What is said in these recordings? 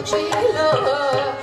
chilo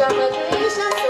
怎么可以？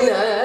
No. no,